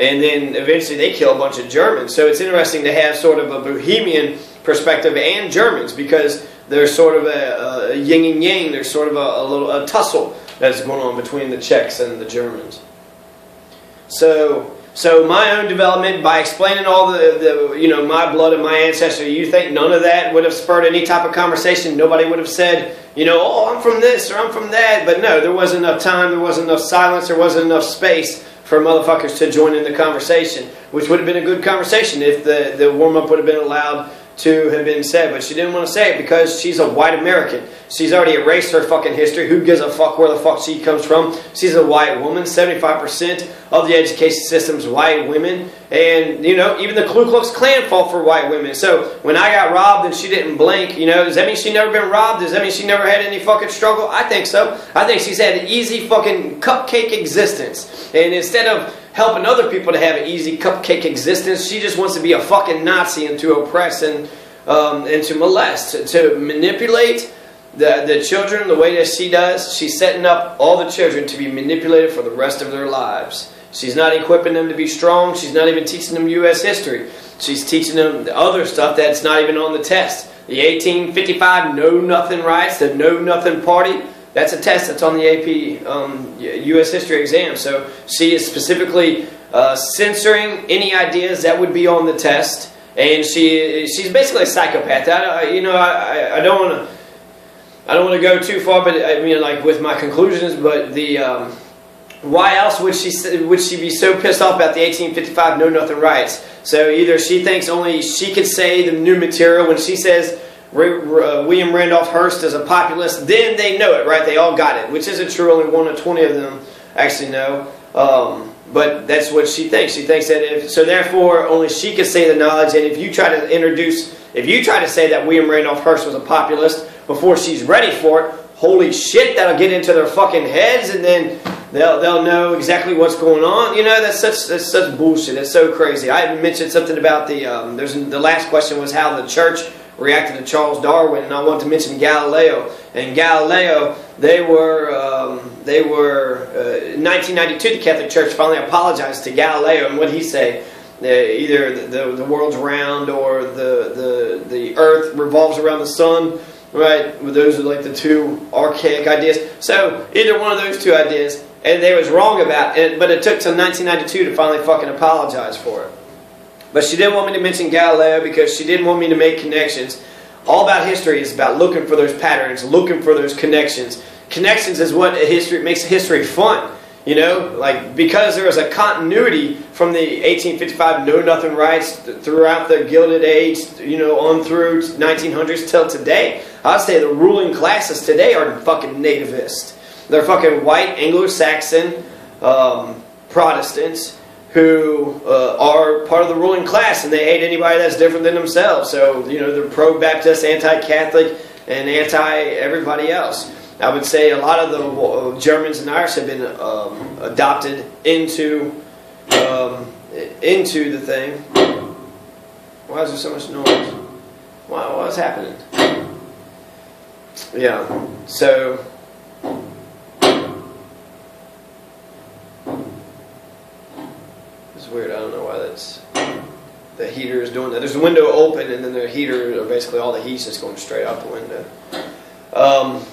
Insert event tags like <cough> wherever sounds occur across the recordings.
and then eventually they kill a bunch of Germans. So it's interesting to have sort of a Bohemian perspective and Germans because there's sort of a, a yin and yang. There's sort of a, a little a tussle that's going on between the Czechs and the Germans. So so my own development by explaining all the, the you know my blood and my ancestry, you think none of that would have spurred any type of conversation? Nobody would have said, you know, oh I'm from this or I'm from that. But no, there wasn't enough time, there wasn't enough silence, there wasn't enough space for motherfuckers to join in the conversation, which would have been a good conversation if the, the warm up would have been allowed to have been said, but she didn't want to say it because she's a white American. She's already erased her fucking history. Who gives a fuck where the fuck she comes from? She's a white woman. 75% of the education system's white women. And, you know, even the Ku Klux Klan fought for white women. So when I got robbed and she didn't blink, you know, does that mean she never been robbed? Does that mean she never had any fucking struggle? I think so. I think she's had an easy fucking cupcake existence. And instead of helping other people to have an easy cupcake existence. She just wants to be a fucking Nazi and to oppress and, um, and to molest, to, to manipulate the, the children the way that she does. She's setting up all the children to be manipulated for the rest of their lives. She's not equipping them to be strong. She's not even teaching them U.S. history. She's teaching them the other stuff that's not even on the test. The 1855 Know Nothing riots, the Know Nothing Party, that's a test that's on the AP um, U.S. history exam. So she is specifically uh, censoring any ideas that would be on the test, and she she's basically a psychopath. I, you know, I, I don't want to I don't want to go too far, but I mean, like with my conclusions. But the um, why else would she would she be so pissed off about the 1855 Know Nothing riots? So either she thinks only she could say the new material when she says William Randolph Hearst is a populist, then they know it, right? They all got it, which isn't true. Only one of 20 of them actually know. Um, but that's what she thinks. She thinks that if, so therefore, only she can say the knowledge. And if you try to introduce, if you try to say that William Randolph Hearst was a populist before she's ready for it, holy shit, that'll get into their fucking heads and then they'll, they'll know exactly what's going on. You know, that's such, that's such bullshit. That's so crazy. I mentioned something about the, um, there's, the last question was how the church reacted to Charles Darwin, and I want to mention Galileo. And Galileo, they were um, they were uh, in 1992. The Catholic Church finally apologized to Galileo, and what he say? Uh, either the, the, the, world's round or the, the the Earth revolves around the sun. Right? Those are like the two archaic ideas. So either one of those two ideas, and they was wrong about it. But it took till 1992 to finally fucking apologize for it. But she didn't want me to mention Galileo because she didn't want me to make connections. All about history is about looking for those patterns, looking for those connections. Connections is what history makes history fun. You know, like because there is a continuity from the 1855 Know Nothing riots throughout the Gilded Age, you know, on through 1900s till today. I'd say the ruling classes today are fucking nativist. They're fucking white Anglo-Saxon um, Protestants who uh, are part of the ruling class and they hate anybody that's different than themselves. So, you know, they're pro Baptist, anti Catholic, and anti everybody else. I would say a lot of the Germans and Irish have been um, adopted into um, into the thing. Why is there so much noise? Why, what's happening? Yeah, so weird. I don't know why that's doing that. There's a window open, and then the heater, or basically all the heat's just going straight out the window. Um,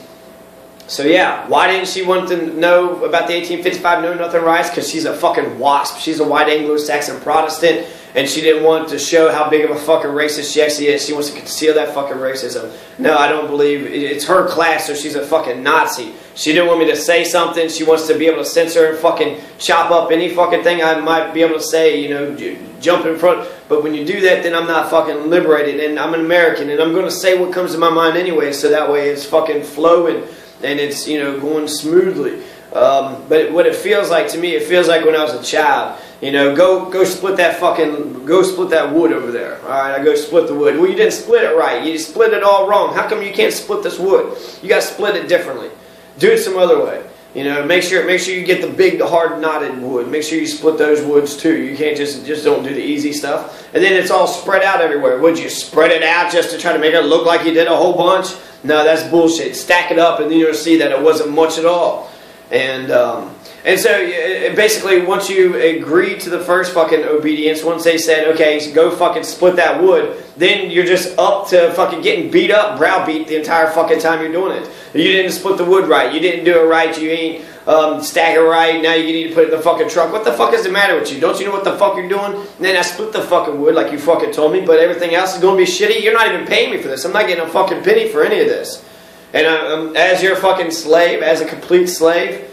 so yeah, why didn't she want to know about the 1855 Know Nothing riots? Because she's a fucking wasp. She's a white Anglo-Saxon Protestant and she didn't want to show how big of a fucking racist she actually is. She wants to conceal that fucking racism. No, I don't believe it's her class, so she's a fucking Nazi. She didn't want me to say something. She wants to be able to censor and fucking chop up any fucking thing I might be able to say, you know, jump in front. But when you do that, then I'm not fucking liberated, and I'm an American, and I'm going to say what comes to my mind anyway, so that way it's fucking flowing and it's, you know, going smoothly. Um, but what it feels like to me, it feels like when I was a child. You know, go go split that fucking go split that wood over there. All right, I go split the wood. Well, you didn't split it right. You split it all wrong. How come you can't split this wood? You got to split it differently. Do it some other way. You know, make sure make sure you get the big, hard, knotted wood. Make sure you split those woods too. You can't just just don't do the easy stuff. And then it's all spread out everywhere. Would you spread it out just to try to make it look like you did a whole bunch? No, that's bullshit. Stack it up, and then you'll see that it wasn't much at all. And um, And so uh, basically, once you agree to the first fucking obedience, once they said, okay, go fucking split that wood, then you're just up to fucking getting beat up, browbeat the entire fucking time you're doing it. You didn't split the wood right. You didn't do it right. You ain't um, stagger right. Now you need to put it in the fucking truck. What the fuck is the matter with you? Don't you know what the fuck you're doing? And then I split the fucking wood like you fucking told me, but everything else is going to be shitty. You're not even paying me for this. I'm not getting a fucking penny for any of this. And um, as your fucking slave, as a complete slave,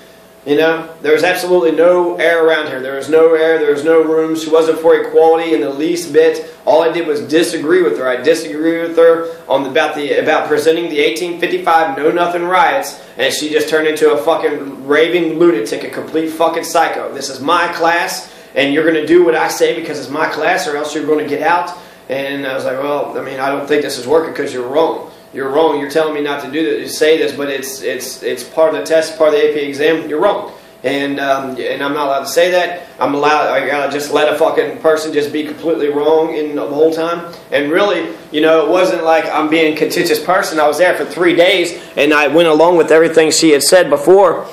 you know, there was absolutely no air around her. There was no air. There was no room. She wasn't for equality in the least bit. All I did was disagree with her. I disagreed with her on the, about the about presenting the 1855 Know Nothing riots, and she just turned into a fucking raving lunatic, a complete fucking psycho. This is my class, and you're going to do what I say because it's my class, or else you're going to get out. And I was like, well, I mean, I don't think this is working because you're wrong you're wrong. You're telling me not to do this, to say this, but it's it's it's part of the test, part of the AP exam. You're wrong, and um, and I'm not allowed to say that. I'm allowed. I gotta just let a fucking person just be completely wrong in the whole time. And really, you know, it wasn't like I'm being a contentious person. I was there for three days, and I went along with everything she had said before.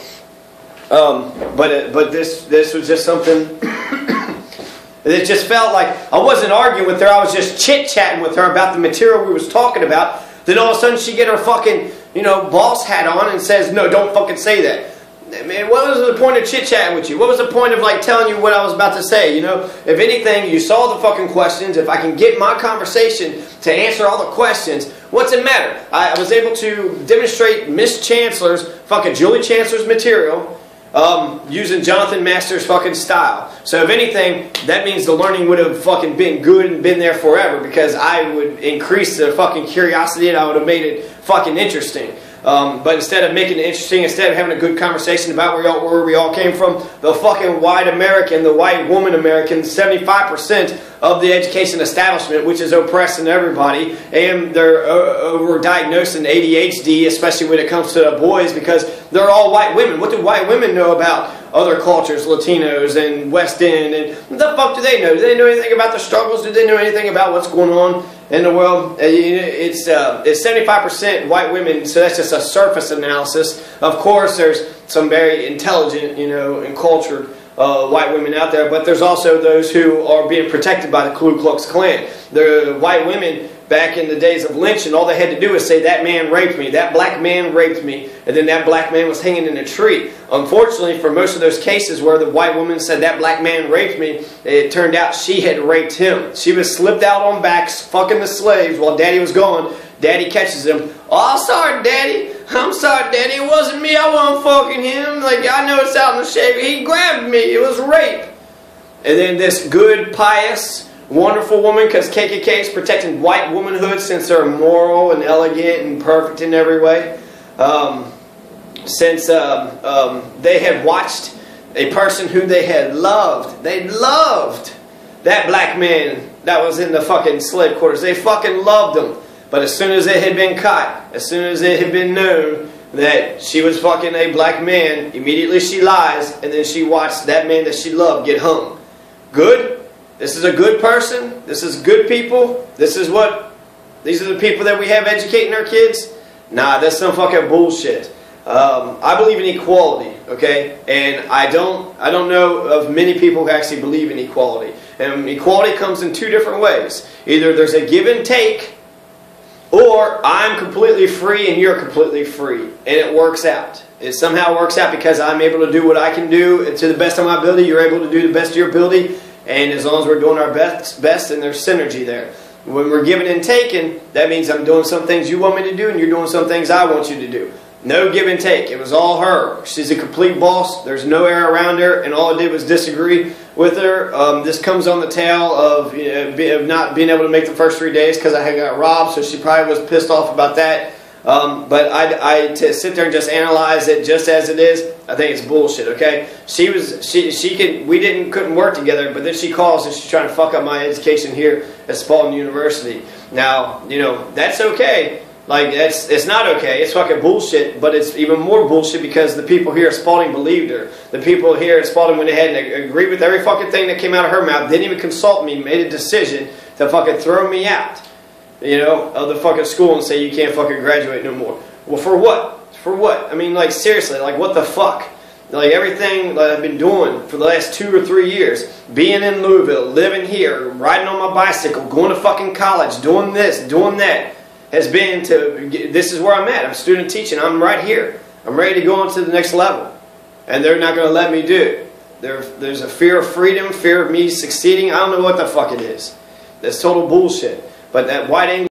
Um, but it, but this this was just something. <coughs> It just felt like I wasn't arguing with her. I was just chit chatting with her about the material we was talking about. Then all of a sudden she get her fucking, you know, boss hat on and says, no, don't fucking say that. Man, what was the point of chit-chatting with you? What was the point of, like, telling you what I was about to say, you know? If anything, you saw the fucking questions. If I can get my conversation to answer all the questions, what's it matter? I was able to demonstrate Miss Chancellor's, fucking Julie Chancellor's material, um, using Johnathan Master's fucking style. So if anything, that means the learning would have fucking been good and been there forever because I would increase the fucking curiosity and I would have made it fucking interesting. Um, but instead of making it interesting, instead of having a good conversation about where, all, where we all came from, the fucking white American, the white woman American, 75% of the education establishment, which is oppressing everybody, and they're uh, overdiagnosing ADHD, especially when it comes to boys, because they're all white women. What do white women know about other cultures, Latinos and West End, and what the fuck do they know? Do they know anything about the struggles? Do they know anything about what's going on in the world? Uh, it's uh, it's 75% white women, so that's just a surface analysis. Of course, there's some very intelligent, you know, and cultured uh, white women out there, but there's also those who are being protected by the Ku Klux Klan. The white women back in the days of lynching, all they had to do was say, that man raped me, that black man raped me, and then that black man was hanging in a tree. Unfortunately, for most of those cases where the white woman said, that black man raped me, it turned out she had raped him. She was slipped out on backs, fucking the slaves while daddy was gone. Daddy catches him. Oh, sorry, daddy. I'm sorry, daddy. It wasn't me. I wasn't fucking him. Like, I know it's out in the shade. He grabbed me. It was rape. And then this good, pious, wonderful woman because KKK is protecting white womanhood since they're moral and elegant and perfect in every way. Um, since um, um, they had watched a person who they had loved, they loved that black man that was in the fucking slave quarters. They fucking loved him. But as soon as it had been caught, as soon as it had been known that she was fucking a black man, immediately she lies and then she watched that man that she loved get hung. Good? This is a good person. This is good people. This is what, these are the people that we have educating our kids. Nah, that's some fucking bullshit. Um, I believe in equality, okay? And I don't, I don't know of many people who actually believe in equality. And equality comes in two different ways. Either there's a give and take, or I'm completely free and you're completely free. And it works out. It somehow works out because I'm able to do what I can do to the best of my ability. You're able to do the best of your ability. And as long as we're doing our best, best and there's synergy there. When we're giving and taking, that means I'm doing some things you want me to do and you're doing some things I want you to do. No give and take. It was all her. She's a complete boss. There's no air around her, and all I did was disagree with her. Um, this comes on the tail of, you know, of not being able to make the first three days because I had got robbed, so she probably was pissed off about that. Um, but I, I to sit there and just analyze it just as it is, I think it's bullshit. Okay, she was she she could we didn't couldn't work together, but then she calls and she's trying to fuck up my education here at Spalding University. Now you know that's okay. Like that's it's not okay. It's fucking bullshit. But it's even more bullshit because the people here at Spalding believed her. The people here at Spalding went ahead and agreed with every fucking thing that came out of her mouth. Didn't even consult me. Made a decision to fucking throw me out you know, of the fucking school and say you can't fucking graduate no more. Well, for what? For what? I mean, like, seriously, like, what the fuck? Like everything that I've been doing for the last two or three years, being in Louisville, living here, riding on my bicycle, going to fucking college, doing this, doing that, has been to, this is where I'm at. I'm student teaching. I'm right here. I'm ready to go on to the next level. And they're not going to let me do it. There, there's a fear of freedom, fear of me succeeding. I don't know what the fuck it is. That's total bullshit. But that white angle